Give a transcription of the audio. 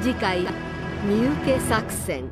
次回「身請け作戦」